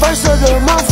first of the month.